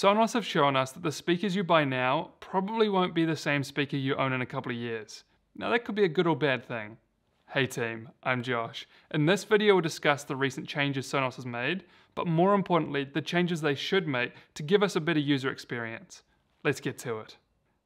Sonos have shown us that the speakers you buy now probably won't be the same speaker you own in a couple of years. Now that could be a good or bad thing. Hey team, I'm Josh. In this video we'll discuss the recent changes Sonos has made, but more importantly, the changes they should make to give us a better user experience. Let's get to it.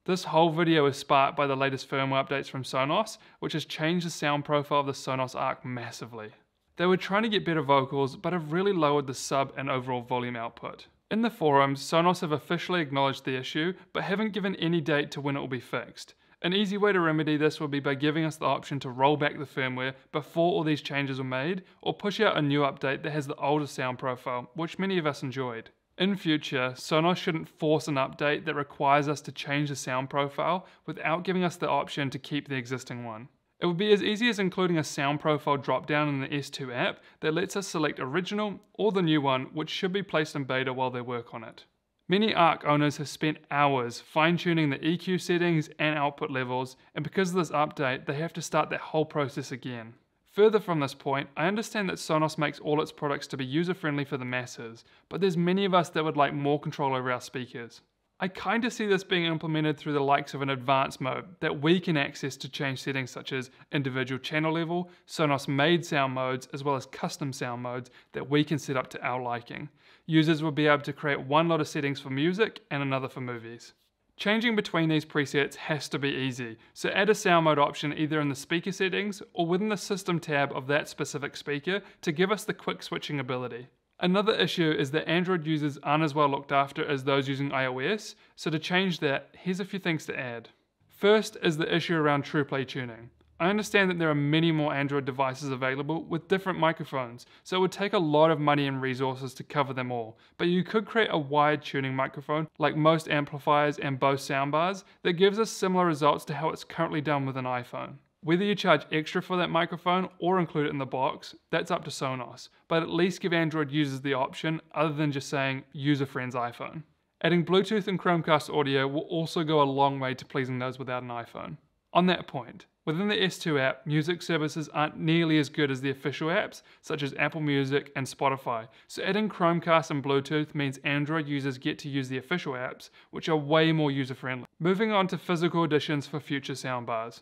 This whole video is sparked by the latest firmware updates from Sonos, which has changed the sound profile of the Sonos Arc massively. They were trying to get better vocals, but have really lowered the sub and overall volume output. In the forums, Sonos have officially acknowledged the issue, but haven't given any date to when it will be fixed. An easy way to remedy this would be by giving us the option to roll back the firmware before all these changes were made, or push out a new update that has the older sound profile, which many of us enjoyed. In future, Sonos shouldn't force an update that requires us to change the sound profile without giving us the option to keep the existing one. It would be as easy as including a sound profile dropdown in the S2 app that lets us select original or the new one which should be placed in beta while they work on it. Many ARC owners have spent hours fine-tuning the EQ settings and output levels and because of this update they have to start that whole process again. Further from this point, I understand that Sonos makes all its products to be user-friendly for the masses, but there's many of us that would like more control over our speakers. I kinda see this being implemented through the likes of an advanced mode that we can access to change settings such as individual channel level, Sonos made sound modes, as well as custom sound modes that we can set up to our liking. Users will be able to create one lot of settings for music and another for movies. Changing between these presets has to be easy, so add a sound mode option either in the speaker settings or within the system tab of that specific speaker to give us the quick switching ability. Another issue is that Android users aren't as well looked after as those using iOS, so to change that, here's a few things to add. First is the issue around TruePlay tuning. I understand that there are many more Android devices available with different microphones, so it would take a lot of money and resources to cover them all, but you could create a wide tuning microphone like most amplifiers and Bose soundbars that gives us similar results to how it's currently done with an iPhone. Whether you charge extra for that microphone or include it in the box, that's up to Sonos, but at least give Android users the option other than just saying use a friend's iPhone. Adding Bluetooth and Chromecast audio will also go a long way to pleasing those without an iPhone. On that point, within the S2 app, music services aren't nearly as good as the official apps, such as Apple Music and Spotify, so adding Chromecast and Bluetooth means Android users get to use the official apps, which are way more user friendly. Moving on to physical additions for future soundbars.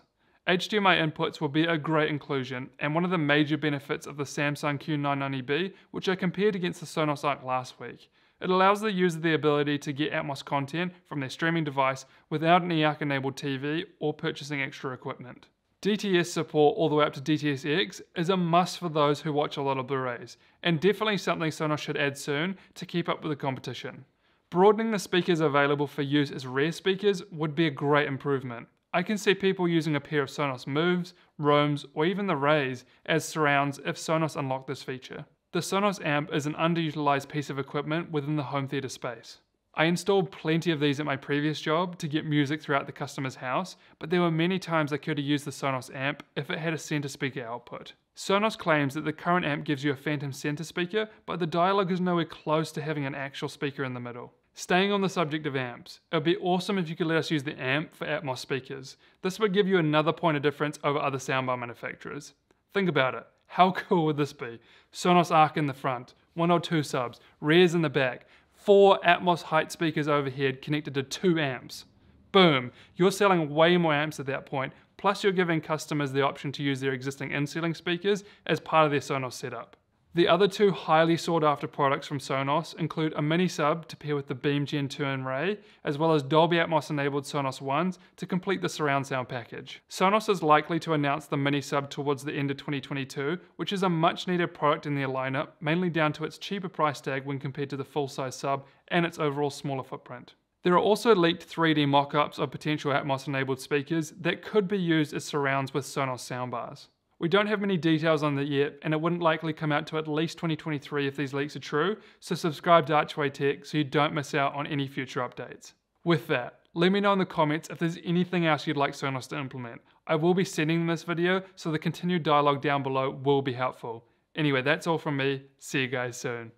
HDMI inputs will be a great inclusion, and one of the major benefits of the Samsung Q990B, which I compared against the Sonos Arc last week. It allows the user the ability to get Atmos content from their streaming device without an eARC enabled TV or purchasing extra equipment. DTS support all the way up to DTS:X is a must for those who watch a lot of Blu-rays, and definitely something Sonos should add soon to keep up with the competition. Broadening the speakers available for use as rear speakers would be a great improvement. I can see people using a pair of Sonos Moves, Roams, or even the Rays as surrounds if Sonos unlock this feature. The Sonos amp is an underutilized piece of equipment within the home theater space. I installed plenty of these at my previous job to get music throughout the customer's house, but there were many times I could have used the Sonos amp if it had a center speaker output. Sonos claims that the current amp gives you a phantom center speaker, but the dialogue is nowhere close to having an actual speaker in the middle. Staying on the subject of amps, it would be awesome if you could let us use the amp for Atmos speakers. This would give you another point of difference over other soundbar manufacturers. Think about it. How cool would this be? Sonos Arc in the front, one or two subs, rears in the back, four Atmos height speakers overhead connected to two amps. Boom, you're selling way more amps at that point, plus you're giving customers the option to use their existing in-ceiling speakers as part of their Sonos setup. The other two highly sought after products from Sonos include a mini sub to pair with the Beam Gen 2 and Ray, as well as Dolby Atmos enabled Sonos Ones to complete the surround sound package. Sonos is likely to announce the mini sub towards the end of 2022, which is a much needed product in their lineup, mainly down to its cheaper price tag when compared to the full size sub and its overall smaller footprint. There are also leaked 3D mock-ups of potential Atmos enabled speakers that could be used as surrounds with Sonos soundbars. We don't have many details on that yet, and it wouldn't likely come out to at least 2023 if these leaks are true, so subscribe to Archway Tech so you don't miss out on any future updates. With that, let me know in the comments if there's anything else you'd like Sonos to implement. I will be sending this video, so the continued dialogue down below will be helpful. Anyway, that's all from me. See you guys soon.